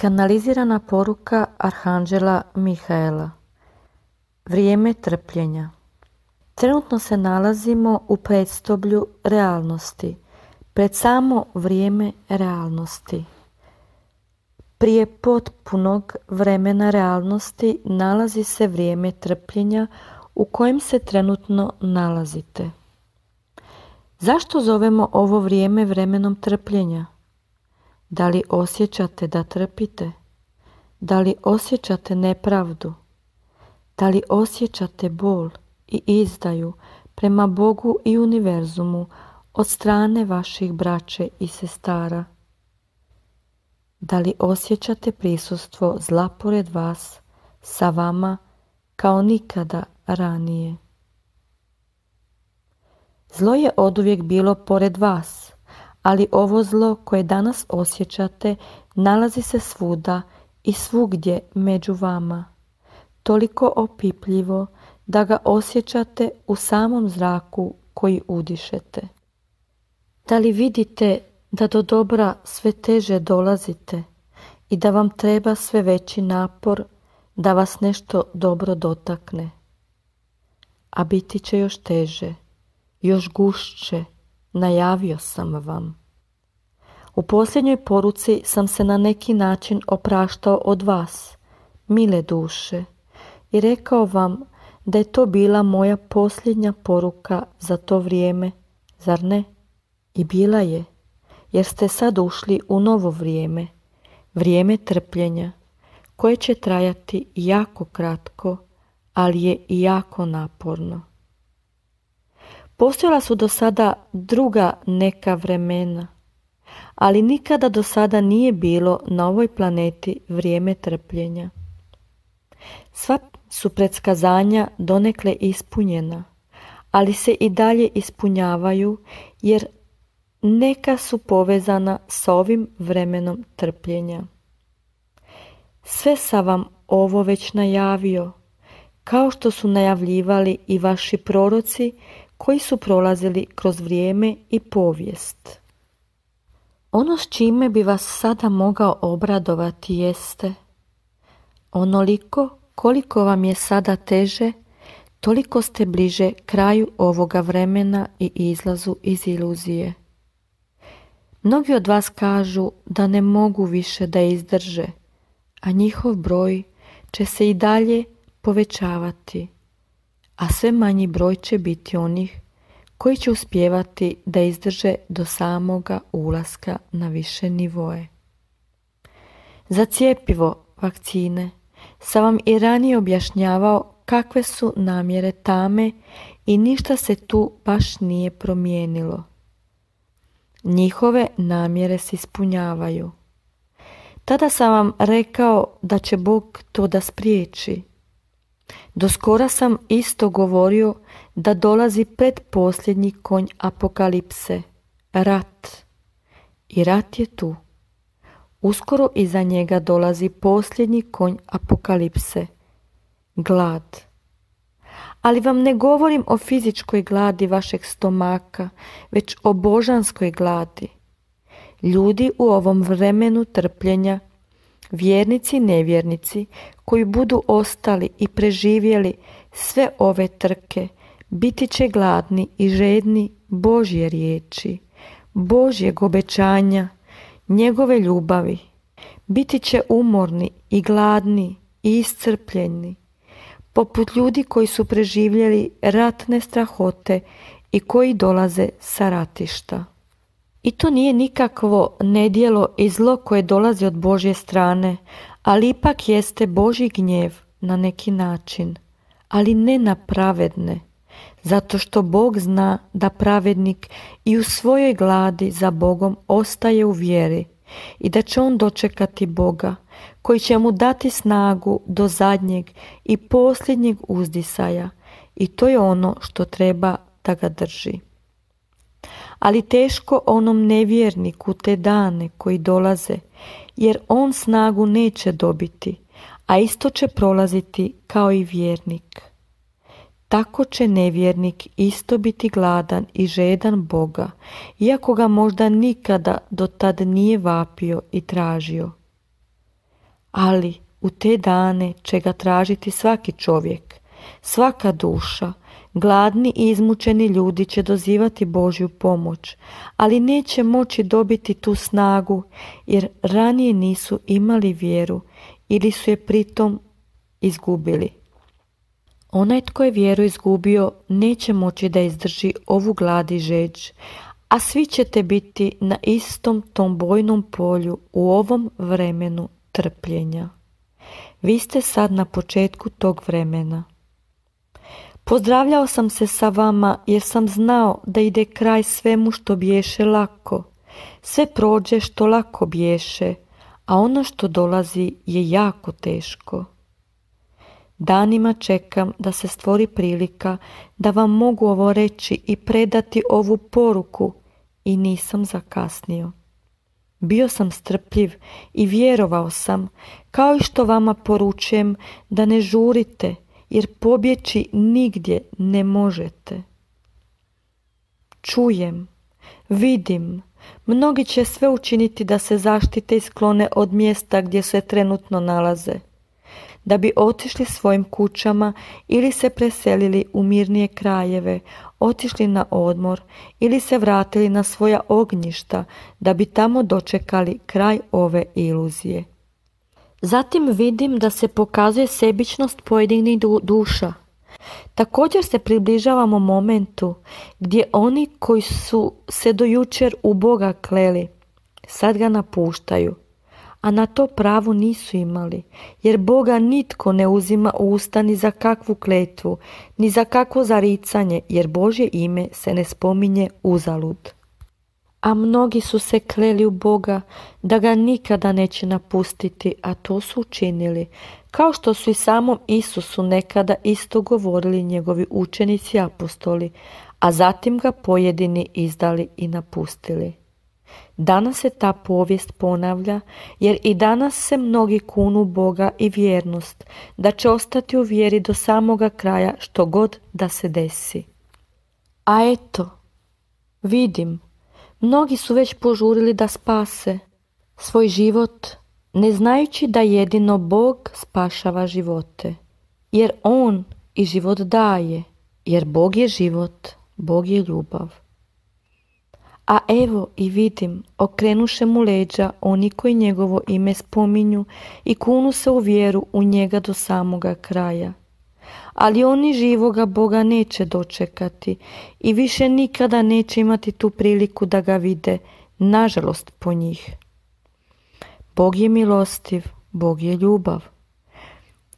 Kanalizirana poruka Arhanđela Mihaela Vrijeme trpljenja Trenutno se nalazimo u predstoblju realnosti, pred samo vrijeme realnosti. Prije potpunog vremena realnosti nalazi se vrijeme trpljenja u kojem se trenutno nalazite. Zašto zovemo ovo vrijeme vremenom trpljenja? Da li osjećate da trpite? Da li osjećate nepravdu? Da li osjećate bol i izdaju prema Bogu i univerzumu od strane vaših braće i sestara? Da li osjećate prisustvo zla pored vas, sa vama, kao nikada ranije? Zlo je oduvijek bilo pored vas, ali ovo zlo koje danas osjećate nalazi se svuda i svugdje među vama, toliko opipljivo da ga osjećate u samom zraku koji udišete. Da li vidite da do dobra sve teže dolazite i da vam treba sve veći napor da vas nešto dobro dotakne? A biti će još teže, još gušće, najavio sam vam. U posljednjoj poruci sam se na neki način opraštao od vas, mile duše, i rekao vam da je to bila moja posljednja poruka za to vrijeme, zar ne? I bila je, jer ste sad ušli u novo vrijeme, vrijeme trpljenja, koje će trajati jako kratko, ali je i jako naporno. Postojala su do sada druga neka vremena, ali nikada do sada nije bilo na ovoj planeti vrijeme trpljenja. Sva su predskazanja donekle ispunjena, ali se i dalje ispunjavaju jer neka su povezana s ovim vremenom trpljenja. Sve sam vam ovo već najavio, kao što su najavljivali i vaši proroci koji su prolazili kroz vrijeme i povijest. Ono s čime bi vas sada mogao obradovati jeste onoliko koliko vam je sada teže, toliko ste bliže kraju ovoga vremena i izlazu iz iluzije. Mnogi od vas kažu da ne mogu više da izdrže, a njihov broj će se i dalje povećavati, a sve manji broj će biti onih koji će uspjevati da izdrže do samoga ulaska na više nivoje. Za cijepivo vakcine sam vam i ranije objašnjavao kakve su namjere tame i ništa se tu baš nije promijenilo. Njihove namjere se ispunjavaju. Tada sam vam rekao da će Bog to da spriječi. Do skora sam isto govorio da dolazi pred posljednji konj apokalipse, rat. I rat je tu. Uskoro iza njega dolazi posljednji konj apokalipse, glad. Ali vam ne govorim o fizičkoj gladi vašeg stomaka, već o božanskoj gladi. Ljudi u ovom vremenu trpljenja, vjernici i nevjernici, koji budu ostali i preživjeli sve ove trke, biti će gladni i žedni Božje riječi, Božjeg obećanja, njegove ljubavi. Biti će umorni i gladni i iscrpljeni, poput ljudi koji su preživjeli ratne strahote i koji dolaze sa ratišta. I to nije nikakvo nedjelo i zlo koje dolazi od Božje strane, ali ipak jeste Božji gnjev na neki način, ali ne na pravedne, zato što Bog zna da pravednik i u svojoj gladi za Bogom ostaje u vjeri i da će on dočekati Boga koji će mu dati snagu do zadnjeg i posljednjeg uzdisaja i to je ono što treba da ga drži. Ali teško onom nevjerniku te dane koji dolaze, jer on snagu neće dobiti, a isto će prolaziti kao i vjernik. Tako će nevjernik isto biti gladan i žedan Boga, iako ga možda nikada do tad nije vapio i tražio. Ali u te dane će ga tražiti svaki čovjek, svaka duša, Gladni i izmučeni ljudi će dozivati Božju pomoć, ali neće moći dobiti tu snagu jer ranije nisu imali vjeru ili su je pritom izgubili. Onaj tko je vjeru izgubio neće moći da izdrži ovu gladi žeđ, a svi ćete biti na istom tom bojnom polju u ovom vremenu trpljenja. Vi ste sad na početku tog vremena. Pozdravljao sam se sa vama jer sam znao da ide kraj svemu što biješe lako. Sve prođe što lako biješe, a ono što dolazi je jako teško. Danima čekam da se stvori prilika da vam mogu ovo reći i predati ovu poruku i nisam zakasnio. Bio sam strpljiv i vjerovao sam, kao i što vama poručujem da ne žurite, jer pobjeći nigdje ne možete. Čujem, vidim, mnogi će sve učiniti da se zaštite i sklone od mjesta gdje se trenutno nalaze, da bi otišli svojim kućama ili se preselili u mirnije krajeve, otišli na odmor ili se vratili na svoja ognjišta da bi tamo dočekali kraj ove iluzije. Zatim vidim da se pokazuje sebičnost pojedinih duša. Također se približavamo momentu gdje oni koji su se do jučer u Boga kleli, sad ga napuštaju, a na to pravo nisu imali, jer Boga nitko ne uzima u usta ni za kakvu kletvu, ni za kakvo zaricanje, jer Božje ime se ne spominje uzalud a mnogi su se kleli u Boga da ga nikada neće napustiti, a to su učinili, kao što su i samom Isusu nekada isto govorili njegovi učenici apostoli, a zatim ga pojedini izdali i napustili. Danas se ta povijest ponavlja, jer i danas se mnogi kunu Boga i vjernost, da će ostati u vjeri do samoga kraja što god da se desi. A eto, vidim, Mnogi su već požurili da spase svoj život, ne znajući da jedino Bog spašava živote. Jer On i život daje, jer Bog je život, Bog je ljubav. A evo i vidim, okrenuše mu leđa oni koji njegovo ime spominju i kunu se u vjeru u njega do samoga kraja ali oni živoga Boga neće dočekati i više nikada neće imati tu priliku da ga vide, nažalost po njih. Bog je milostiv, Bog je ljubav.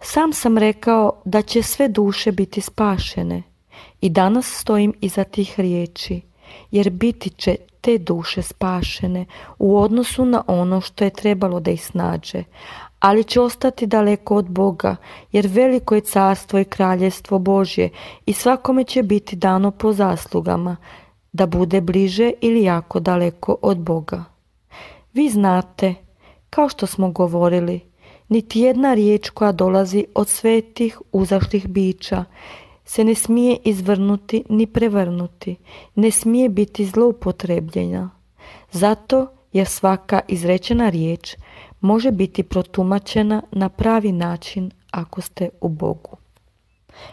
Sam sam rekao da će sve duše biti spašene i danas stojim iza tih riječi, jer biti će te duše spašene u odnosu na ono što je trebalo da ih snađe, ali će ostati daleko od Boga, jer veliko je carstvo i kraljestvo Božje i svakome će biti dano po zaslugama, da bude bliže ili jako daleko od Boga. Vi znate, kao što smo govorili, niti jedna riječ koja dolazi od svetih uzašlih bića se ne smije izvrnuti ni prevrnuti, ne smije biti zloupotrebljena. Zato jer svaka izrečena riječ može biti protumačena na pravi način ako ste u Bogu.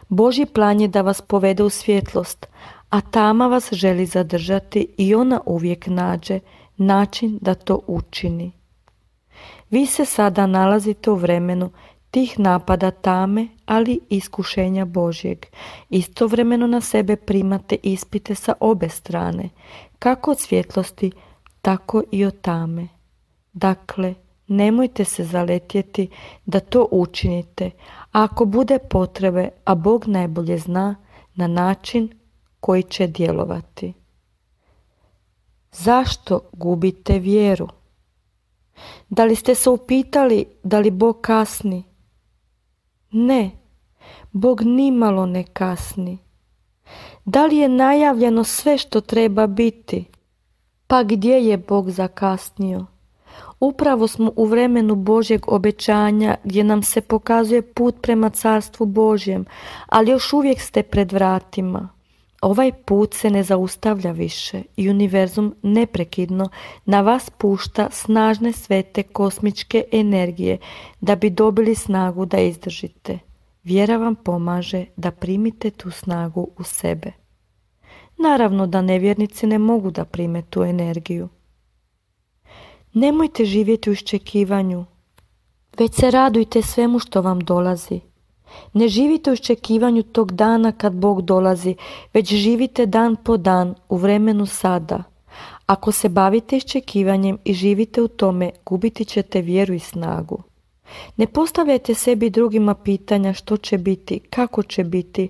Boži plan je da vas povede u svjetlost, a tama vas želi zadržati i ona uvijek nađe način da to učini. Vi se sada nalazite u vremenu tih napada tame, ali iskušenja Božjeg. Istovremeno na sebe primate ispite sa obe strane, kako od svjetlosti, tako i od tame. Dakle, Nemojte se zaletjeti da to učinite, a ako bude potrebe, a Bog najbolje zna, na način koji će djelovati. Zašto gubite vjeru? Da li ste se upitali da li Bog kasni? Ne, Bog nimalo ne kasni. Da li je najavljeno sve što treba biti? Pa gdje je Bog zakasnio? Upravo smo u vremenu Božjeg obećanja gdje nam se pokazuje put prema carstvu Božjem, ali još uvijek ste pred vratima. Ovaj put se ne zaustavlja više i univerzum neprekidno na vas pušta snažne svete kosmičke energije da bi dobili snagu da izdržite. Vjera vam pomaže da primite tu snagu u sebe. Naravno da nevjernici ne mogu da prime tu energiju. Nemojte živjeti u iščekivanju, već se radujte svemu što vam dolazi. Ne živite u iščekivanju tog dana kad Bog dolazi, već živite dan po dan u vremenu sada. Ako se bavite iščekivanjem i živite u tome, gubiti ćete vjeru i snagu. Ne postavljajte sebi drugima pitanja što će biti, kako će biti,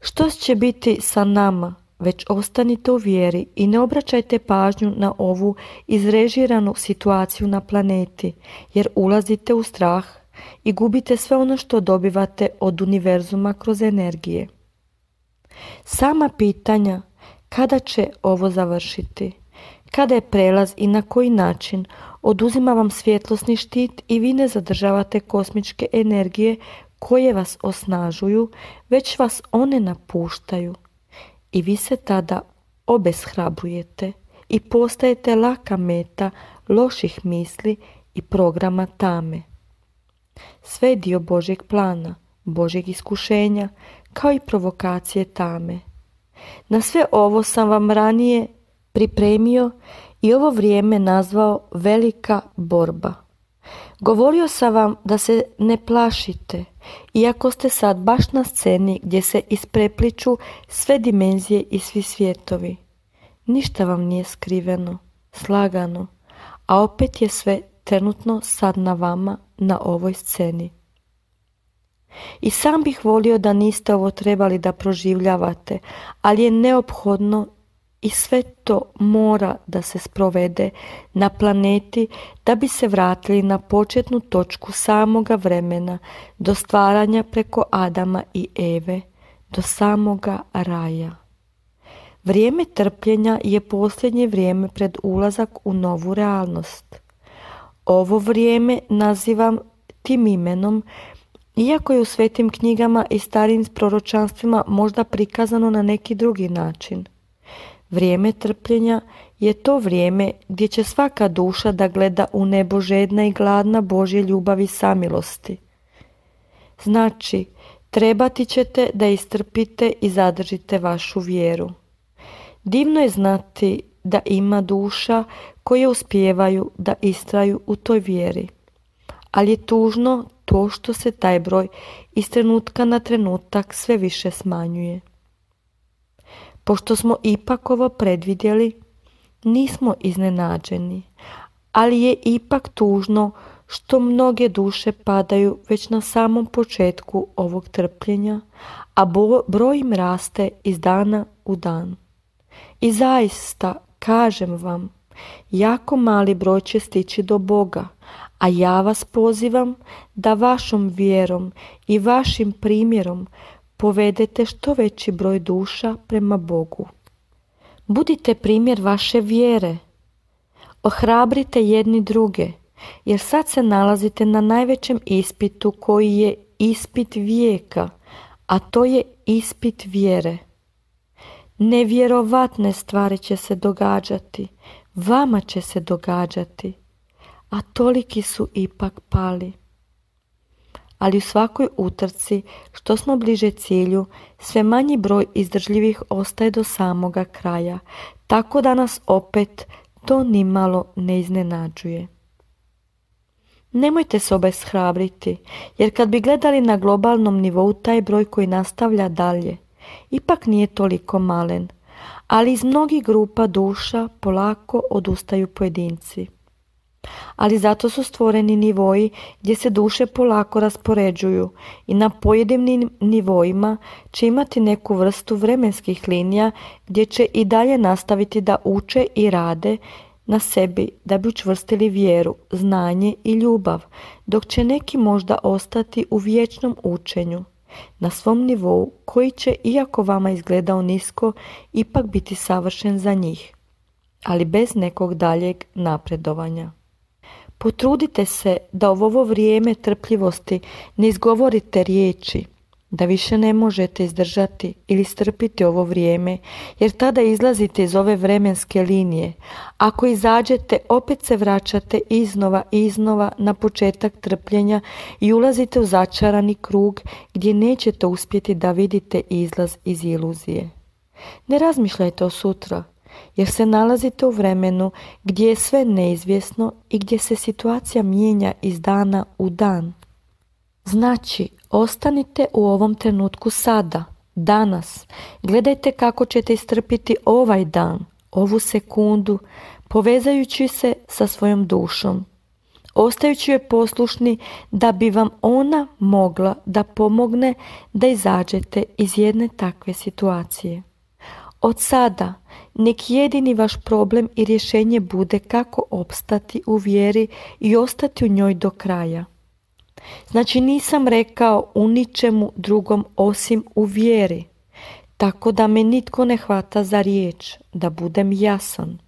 što će biti sa nama, već ostanite u vjeri i ne obraćajte pažnju na ovu izrežiranu situaciju na planeti, jer ulazite u strah i gubite sve ono što dobivate od univerzuma kroz energije. Sama pitanja kada će ovo završiti, kada je prelaz i na koji način? Oduzima vam svjetlosni štit i vi ne zadržavate kosmičke energije koje vas osnažuju, već vas one napuštaju – i vi se tada obeshrabrujete i postajete laka meta loših misli i programa tame. Sve je dio Božjeg plana, Božjeg iskušenja, kao i provokacije tame. Na sve ovo sam vam ranije pripremio i ovo vrijeme nazvao velika borba. Govorio sam vam da se ne plašite, iako ste sad baš na sceni gdje se isprepliču sve dimenzije i svi svijetovi. Ništa vam nije skriveno, slagano, a opet je sve trenutno sad na vama na ovoj sceni. I sam bih volio da niste ovo trebali da proživljavate, ali je neophodno i sve to mora da se sprovede na planeti da bi se vratili na početnu točku samoga vremena do stvaranja preko Adama i Eve do samoga raja. Vrijeme trpljenja je posljednje vrijeme pred ulazak u novu realnost. Ovo vrijeme nazivam tim imenom iako je u svetim knjigama i starim proročanstvima možda prikazano na neki drugi način – Vrijeme trpljenja je to vrijeme gdje će svaka duša da gleda u nebo žedna i gladna Božje ljubavi samilosti. Znači, trebati ćete da istrpite i zadržite vašu vjeru. Divno je znati da ima duša koje uspijevaju da istraju u toj vjeri. Ali je tužno to što se taj broj iz trenutka na trenutak sve više smanjuje. Pošto smo ipak ovo predvidjeli, nismo iznenađeni, ali je ipak tužno što mnoge duše padaju već na samom početku ovog trpljenja, a broj im raste iz dana u dan. I zaista, kažem vam, jako mali broj će stići do Boga, a ja vas pozivam da vašom vjerom i vašim primjerom povedete što veći broj duša prema Bogu. Budite primjer vaše vjere. Ohrabrite jedni druge, jer sad se nalazite na najvećem ispitu koji je ispit vijeka, a to je ispit vjere. Nevjerovatne stvari će se događati, vama će se događati, a toliki su ipak pali ali u svakoj utrci što smo bliže cilju, sve manji broj izdržljivih ostaje do samoga kraja, tako da nas opet to nimalo ne iznenađuje. Nemojte se obeshrabriti, jer kad bi gledali na globalnom nivou taj broj koji nastavlja dalje, ipak nije toliko malen, ali iz mnogih grupa duša polako odustaju pojedinci ali zato su stvoreni nivoji gdje se duše polako raspoređuju i na pojedinim nivoima će imati neku vrstu vremenskih linija gdje će i dalje nastaviti da uče i rade na sebi da bi učvrstili vjeru, znanje i ljubav, dok će neki možda ostati u vječnom učenju na svom nivou koji će, iako vama izgledao nisko, ipak biti savršen za njih, ali bez nekog daljeg napredovanja. Potrudite se da u ovo vrijeme trpljivosti ne izgovorite riječi da više ne možete izdržati ili strpiti ovo vrijeme, jer tada izlazite iz ove vremenske linije. Ako izađete, opet se vraćate iznova i iznova na početak trpljenja i ulazite u začarani krug gdje nećete uspjeti da vidite izlaz iz iluzije. Ne razmišljajte o sutra, jer se nalazite u vremenu gdje je sve neizvjesno i gdje se situacija mijenja iz dana u dan. Znači, ostanite u ovom trenutku sada, danas. Gledajte kako ćete istrpiti ovaj dan, ovu sekundu, povezajući se sa svojom dušom. Ostajući joj poslušni da bi vam ona mogla da pomogne da izađete iz jedne takve situacije. Od sada nek jedini vaš problem i rješenje bude kako opstati u vjeri i ostati u njoj do kraja. Znači nisam rekao u ničemu drugom osim u vjeri, tako da me nitko ne hvata za riječ, da budem jasan.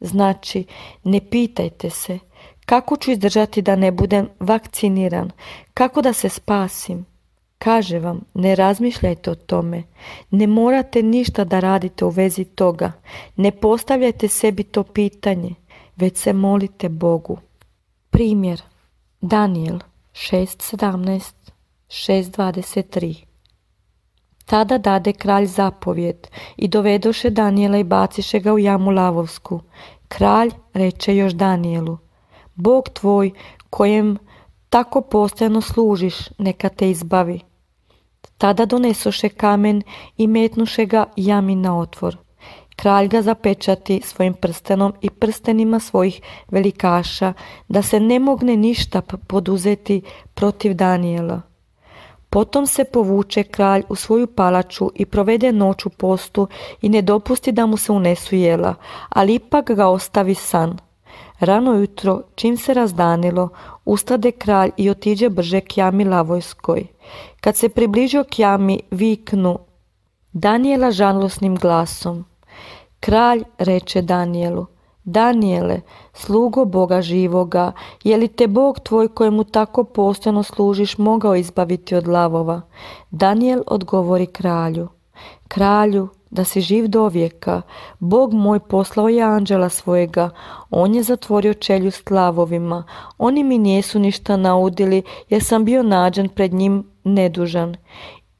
Znači, ne pitajte se kako ću izdržati da ne budem vakciniran, kako da se spasim. Kaže vam, ne razmišljajte o tome, ne morate ništa da radite u vezi toga, ne postavljajte sebi to pitanje, već se molite Bogu. Primjer, Daniel 6.17, 6.23 Tada dade kralj zapovjed i dovedoše Danijela i baciše ga u jamu lavovsku. Kralj reče još Danijelu, Bog tvoj kojem tako postojano služiš, neka te izbavi. Tada donesoše kamen i metnuše ga jami na otvor. Kralj ga zapečati svojim prstenom i prstenima svojih velikaša, da se ne mogne ništa poduzeti protiv Danijela. Potom se povuče kralj u svoju palaču i provede noć u postu i ne dopusti da mu se unesu jela, ali ipak ga ostavi san. Rano jutro, čim se razdanilo, ustade kralj i otiđe brže k jami Lavojskoj. Kad se približio k jami, viknu Danijela žalosnim glasom. Kralj reče Danijelu, Danijele, slugo Boga živoga, je li te Bog tvoj kojemu tako postojno služiš mogao izbaviti od lavova? Danijel odgovori kralju, kralju, da si živ do vijeka, Bog moj poslao je anđela svojega, on je zatvorio čelju s lavovima, oni mi nijesu ništa naudili, jer sam bio nađen pred njim nedužan.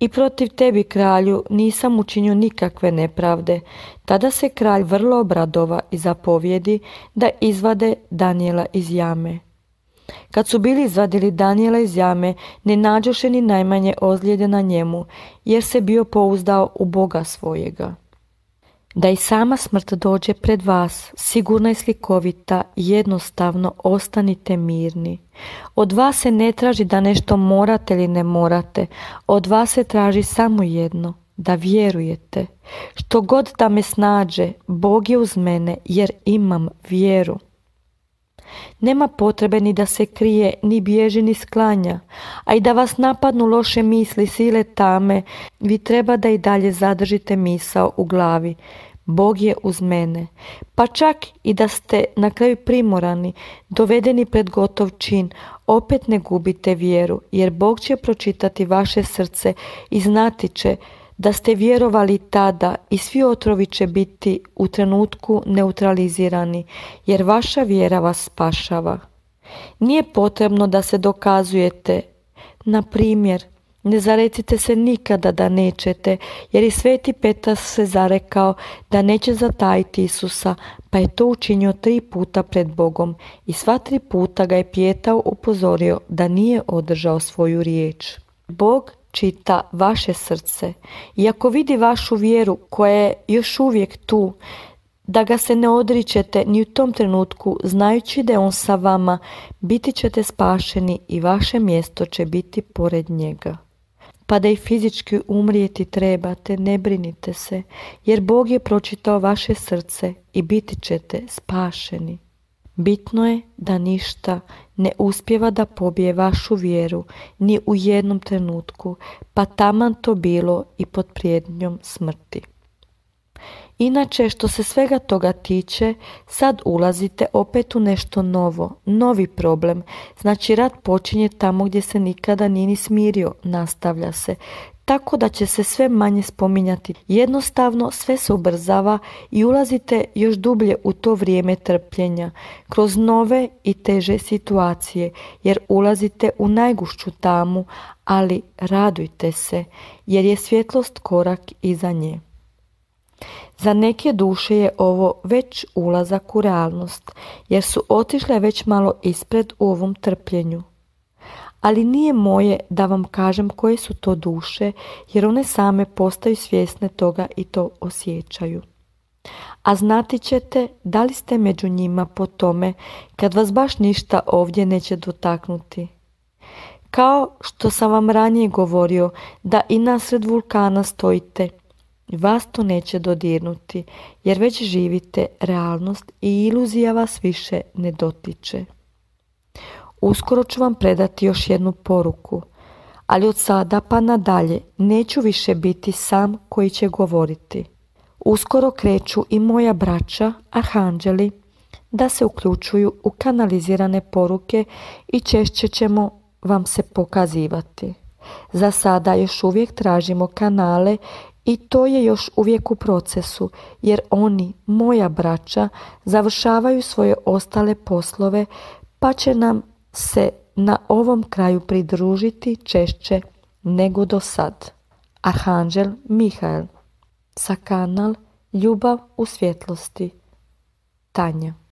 I protiv tebi, kralju, nisam učinio nikakve nepravde. Tada se kralj vrlo obradova i zapovjedi da izvade Danijela iz jame. Kad su bili izvadili Danijela iz jame, ne nađoše ni najmanje ozljede na njemu, jer se bio pouzdao u Boga svojega da i sama smrt dođe pred vas, sigurna i slikovita, jednostavno ostanite mirni. Od vas se ne traži da nešto morate ili ne morate, od vas se traži samo jedno, da vjerujete. Što god da me snađe, Bog je uz mene jer imam vjeru. Nema potrebe ni da se krije, ni bježi, ni sklanja, a i da vas napadnu loše misli, sile tame, vi treba da i dalje zadržite misao u glavi. Bog je uz mene. Pa čak i da ste na kraju primorani, dovedeni pred gotov čin, opet ne gubite vjeru, jer Bog će pročitati vaše srce i znati će da ste vjerovali tada i svi otrovi će biti u trenutku neutralizirani, jer vaša vjera vas spašava. Nije potrebno da se dokazujete. Na primjer, ne zarecite se nikada da nećete, jer i sveti Petar se zarekao da neće zatajiti Isusa, pa je to učinio tri puta pred Bogom i sva tri puta ga je Pjetao upozorio da nije održao svoju riječ. Bog čita vaše srce i ako vidi vašu vjeru koja je još uvijek tu, da ga se ne odričete ni u tom trenutku, znajući da je on sa vama, biti ćete spašeni i vaše mjesto će biti pored njega. Pa da i fizički umrijeti trebate, ne brinite se, jer Bog je pročitao vaše srce i biti ćete spašeni. Bitno je da ništa ne uspjeva da pobije vašu vjeru ni u jednom trenutku, pa taman to bilo i pod prijednjom smrti. Inače, što se svega toga tiče, sad ulazite opet u nešto novo, novi problem. Znači, rad počinje tamo gdje se nikada nije ni smirio, nastavlja se tako da će se sve manje spominjati. Jednostavno sve se ubrzava i ulazite još dublje u to vrijeme trpljenja, kroz nove i teže situacije, jer ulazite u najgušću tamu, ali radujte se, jer je svjetlost korak iza nje. Za neke duše je ovo već ulazak u realnost, jer su otišle već malo ispred u ovom trpljenju ali nije moje da vam kažem koje su to duše, jer one same postaju svjesne toga i to osjećaju. A znati ćete da li ste među njima po tome kad vas baš ništa ovdje neće dotaknuti. Kao što sam vam ranije govorio da i nasred vulkana stojite, vas to neće dodirnuti jer već živite realnost i iluzija vas više ne dotiče. Uskoro ću vam predati još jednu poruku, ali od sada pa nadalje neću više biti sam koji će govoriti. Uskoro kreću i moja braća, arhanđeli, da se uključuju u kanalizirane poruke i češće ćemo vam se pokazivati. Za sada još uvijek tražimo kanale i to je još uvijek u procesu, jer oni, moja braća, završavaju svoje ostale poslove, pa će nam se na ovom kraju pridružiti češće nego do sad. Arhanđel Mihael sa kanal Ljubav u svjetlosti. Tanja